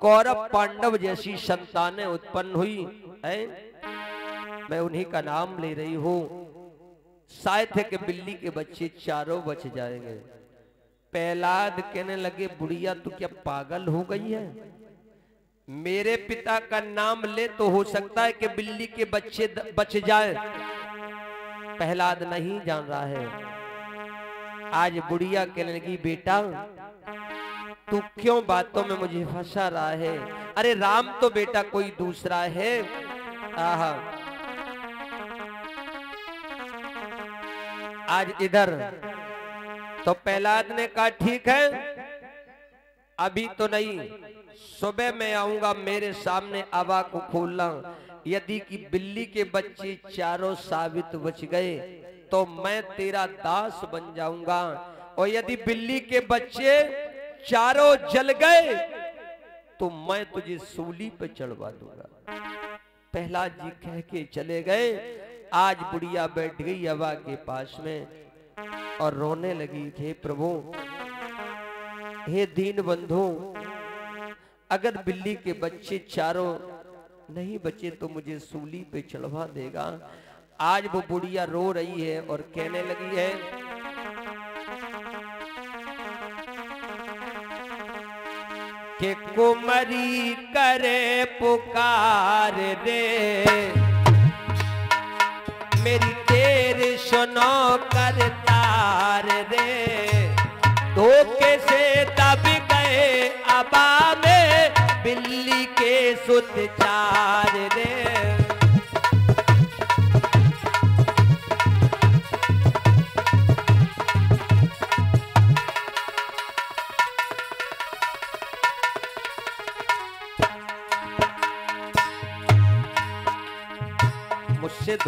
कौरव पांडव जैसी संतानें उत्पन्न हुई। है मैं उन्हीं का नाम ले रही हूँ। शायद है कि बिल्ली के बच्चे चारों बच जाएँगे। पहलाद कहने लगे बुढ़िया तू क्या पागल हो गई है? मेरे पिता का नाम ले तो हो सकता है कि बिल्ली के बच्चे बच जाए। पहलाद नहीं जान रहा है। आज बुढ़िया कहने लगी बेटा तू क्यों बातों में मुझे फंसा रहा है? अरे राम तो बेटा कोई दूसरा है। आहा आज इधर। तो प्रहलाद ने कहा, ठीक है, अभी तो नहीं, सुबह मैं आऊँगा, मेरे सामने आवा को खोलना। यदि कि बिल्ली के बच्चे चारों साबित बच गए तो मैं तेरा दास बन जाऊँगा। और यदि बिल्ली के बच्चे चारों जल गए तो मैं तुझे सूली पे चढ़वा दूँगा। पहला जी कह के चले गए। आज बुढ़िया बैठ गई हवा के पास में और रोने लगी, हे प्रभु, हे दीन बंधु अगर बिल्ली के बच्चे चारों नहीं बचे तो मुझे सूली पे चढ़वा देगा। आज वो बुढ़िया रो रही है और कहने लगी है, के कुमरी करे पुकार रे मेरी तेर सुनो कर तार रे। धोखे से दब गए अबा में, बिल्ली के सुत चार रे।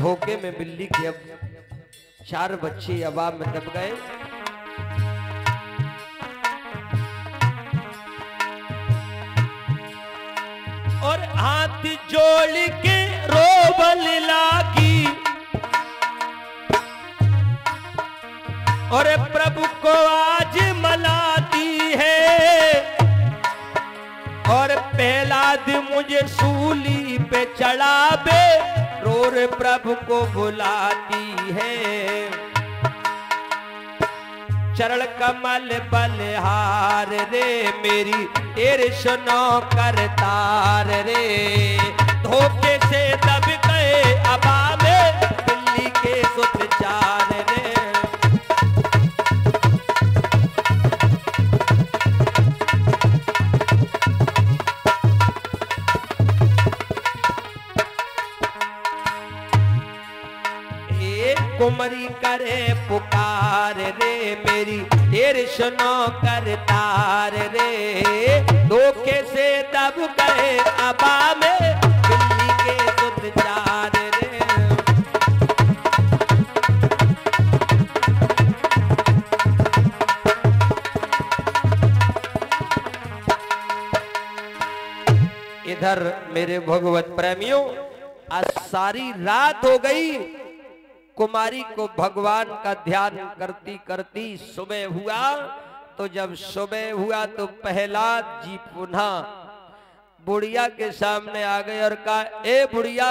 धोखे में बिल्ली के अब चार बच्चे अबाब में दब गए। और हाथ जोड़ के रोबल लागी। और प्रभु को आज मनाती है। और पहला दिन मुझे सूली पे चढ़ावे, रोर प्रभु को बुलाती है। चरण कमल बलहार रे, मेरी तेरे सुनो करतार रे। धोखे से दब गए अबा कुमरी करे पुकार रे मेरी तेरे सुनो करतार रे। धोखे से दब गए अबा में, बिल्ली के सुत चार रे। इधर मेरे भगवत प्रेमियों, आज सारी रात हो गई कुमारी को भगवान का ध्यान करती करती सुबह हुआ तो जब सुबह हुआ तो प्रहलाद जी पुनः बुढ़िया के सामने आ गए और कहा, ए बुढ़िया,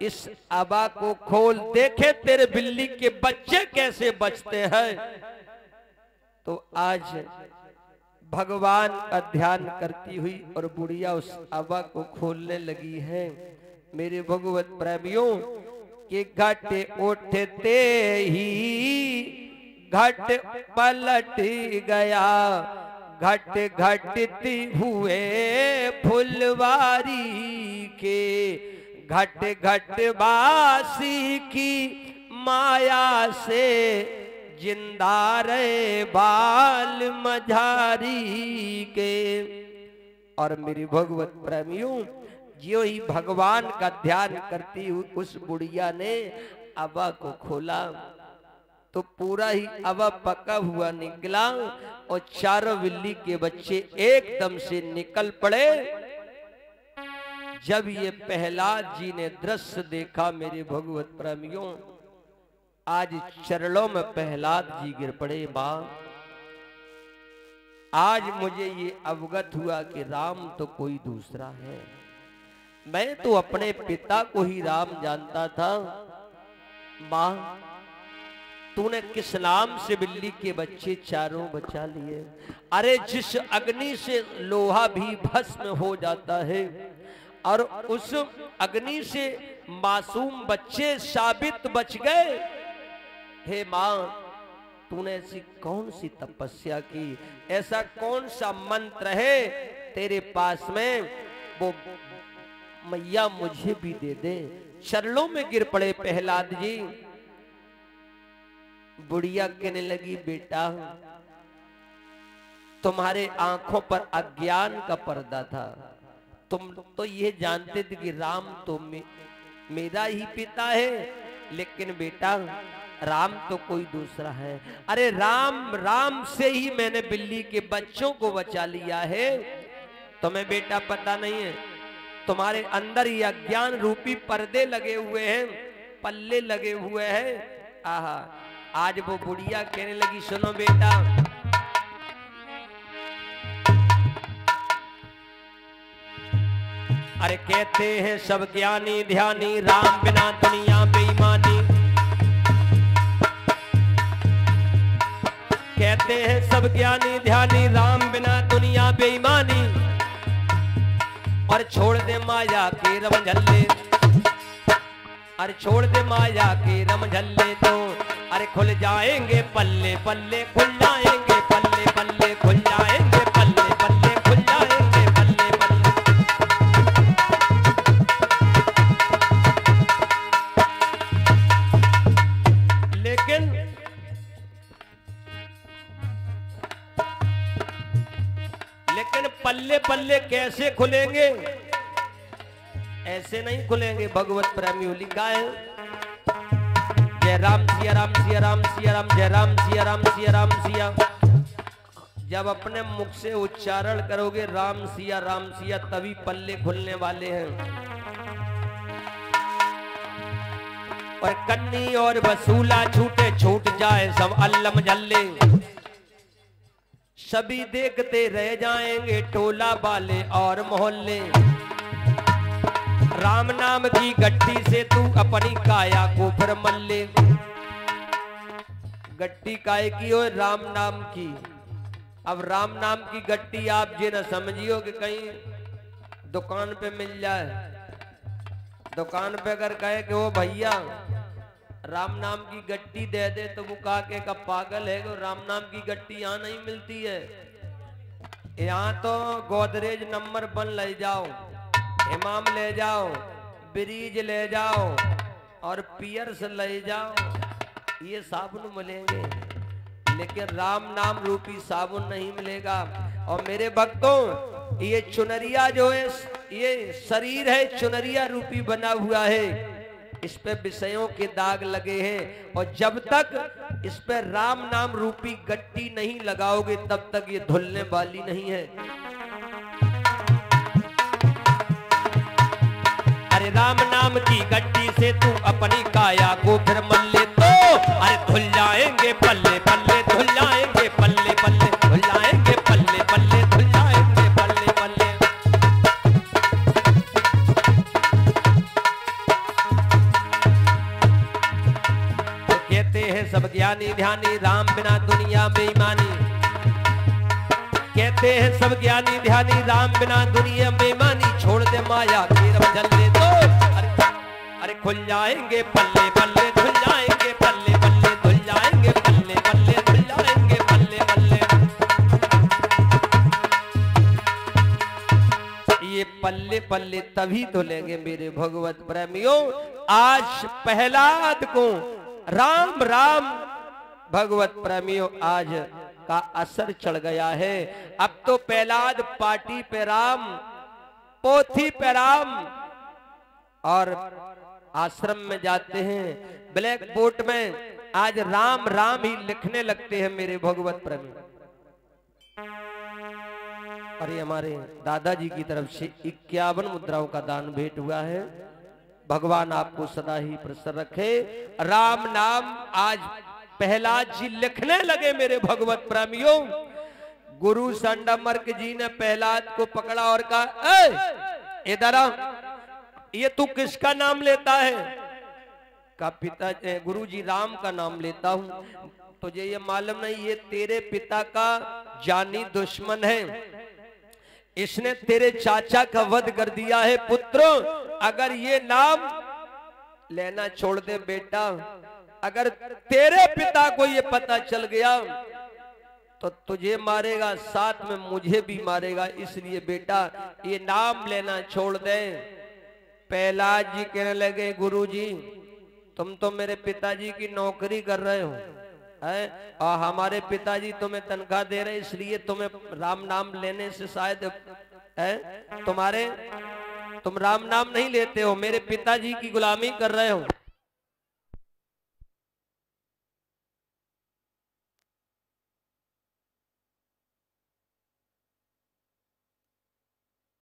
इस आबा को खोल, देखे तेरे बिल्ली के बच्चे कैसे बचते हैं? तो आज भगवान का ध्यान करती हुई और बुढ़िया उस आबा को खोलने लगी है। मेरे भगवत प्रेमियों के घट उठते ही, घट पलट गया। घट घटती हुए फुलवारी के, घट घट बासी की माया से ज़िंदा रे बाल मझारी के। और मेरी भगवत प्रेमियों जो ही भगवान का ध्यान करती हुई उस बुढ़िया ने अबा को खोला। तो पूरा ही अबा पका हुआ निकला और चारों बिल्ली के बच्चे एकदम से निकल पड़े। जब ये प्रहलाद जी ने दृश्य देखा, मेरे भगवत प्रेमियों, आज चरणों में प्रहलाद जी गिर पड़े माँ। आज मुझे ये अवगत हुआ कि राम तो कोई दूसरा है। मैं तो अपने पिता को ही राम जानता था। माँ, तूने किस नाम से बिल्ली के बच्चे चारों बचा लिए? अरे, जिस अग्नि से लोहा भी भस्म हो जाता है, और उस अग्नि से मासूम बच्चे साबित बच गए। हे माँ, तूने ऐसी कौन सी तपस्या की? ऐसा कौन सा मंत्र है? तेरे पास में वो मैया मुझे भी दे दे। चरणों में गिर पड़े प्रहलाद जी। बुढ़िया कहने लगी बेटा तुम्हारे आँखों पर अज्ञान का पर्दा था। तुम तो ये जानते थे कि राम तो मे, मेरा ही पिता है। लेकिन बेटा राम तो कोई दूसरा है। अरे राम राम से ही मैंने बिल्ली के बच्चों को बचा लिया है। तुम्हें बेटा पता नहीं है तुम्हारे अंदर ही अज्ञान रूपी पर्दे लगे हुए हैं, पल्ले लगे हुए हैं। आहा, आज वो बुढ़िया कहने लगी, सुनो बेटा, अरे कहते हैं सब ज्ञानी ध्यानी, राम बिना दुनिया बेईमानी। कहते हैं सब ज्ञानी ध्यानी, राम बिना दुनिया बेईमानी। और छोड़ दे माया के रम झल्ले। अरे छोड़ दे माया के रम झल्ले तो। अरे खुल जाएँगे पल्ले पल्ले खुल जाएँगे पल्ले। पल्ले कैसे खुलेंगे? ऐसे नहीं खुलेंगे भगवत प्रेमी लिखा है जय राम, सिया राम सिया राम सिया राम, जय राम, सिया राम सिया राम, सिया। जब अपने मुख से उच्चारण करोगे, राम सिया राम सिया, तभी पल्ले खुलने वाले हैं। और कन्नी और वसूला छूटे, छूट जाए सब अल्लम जल्ले। सभी देखते रह जाएँगे टोला वाले और मोहल्ले। राम नाम की गट्टी से तू अपनी काया को फिर मल्ले। गट्टी काय की हो राम नाम की? अब राम नाम की गट्टी आप ये न समझियो कि कहीं दुकान पे मिल जाए। दुकान पे अगर कहे कि वो भैया राम नाम की गट्टी दे दे तो वो कहा के पागल है राम नाम की गट्टी यहाँ नहीं मिलती है। यहाँ तो गोदरेज नंबर वन ले जाओ, इमाम ले जाओ, ब्रिज ले जाओ और पियर्स ले जाओ, ये साबुन मिलेंगे। लेकिन राम नाम रूपी साबुन नहीं मिलेगा। और मेरे भक्तों, ये चुनरिया जो है, ये शरीर है, चुनरिया रूपी बना हुआ है। इस पे विषयों के दाग लगे हैं। और जब तक इस पे राम नाम रूपी गट्टी नहीं लगाओगे, तब तक ये धुलने वाली नहीं है। अरे राम नाम की गट्टी से तू अपनी काया को फिर मल ले तो अरे धुल जाएँगे पल्ले पल्ले ज्ञानी ध्यानी राम बिना दुनिया बेईमानी। कहते हैं सब ज्ञानी ध्यानी राम बिना दुनिया बेईमानी। छोड़ दे माया के रब जल्ले तो अरे, अरे खुल जाएँगे पल्ले पल्ले धुल जाएँगे पल्ले पल्ले धुल जाएँगे पल्ले पल्ले धुल जाएँगे पल्ले पल्ले। ये पल्ले पल्ले तभी तो लेंगे मेरे भगवत प्रेमियों। आज पहलाद को राम राम भगवत प्रेमियों, आज का असर चढ़ गया है। अब तो पहलाद पार्टी पे राम, पोथी पे राम, और आश्रम में जाते हैं। ब्लैक बोर्ड में आज राम राम ही लिखने लगते हैं मेरे भगवत प्रेमी और ये हमारे दादाजी की तरफ़ से इक्यावन मुद्राओं का दान भेंट हुआ है। भगवान आपको सदा ही प्रसन्न रखे। राम नाम आज प्रहलाद जी लिखने लगे मेरे भगवत प्रेमियों। गुरु संडमर्क जी ने प्रहलाद को पकड़ा और कहा इधर आ। ये तू किसका नाम लेता है? का पिता गुरु जी, राम का नाम लेता हूँ। तुझे ये मालूम नहीं, ये तेरे पिता का जानी दुश्मन है। इसने तेरे चाचा का वध कर दिया है, पुत्र। अगर ये नाम लेना छोड़ दे बेटा अगर तेरे पिता को ये पता चल गया तो तुझे मारेगा, साथ में मुझे भी मारेगा। इसलिए बेटा, ये नाम लेना छोड़ दे। प्रहलाद जी कहने लगे, गुरुजी, तुम तो मेरे पिताजी की नौकरी कर रहे हो, है? और हमारे पिताजी तुम्हें तनख्वाह दे रहे, इसलिए तुम्हें राम नाम लेने से शायद, है? तुम्हारे, तुम राम नाम नहीं लेते हो, मेरे पिताजी की गुलामी कर रहे हो।